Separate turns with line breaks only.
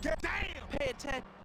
Damn!
Pay attention.